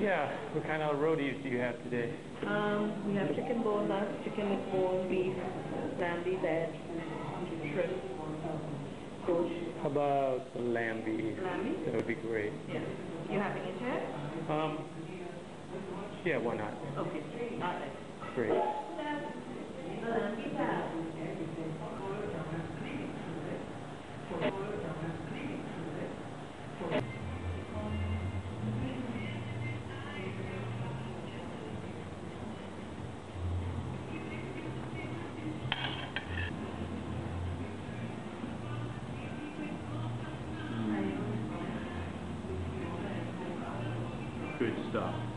Yeah, what kind of rotis do you have today? Um, we have chicken boneless, chicken with bone, beef, lamb veg, shrimp, gosh, How about lamby? lamb. That would be great. Yeah. You having it here? Um, yeah, why not? Okay. All right. Good stuff.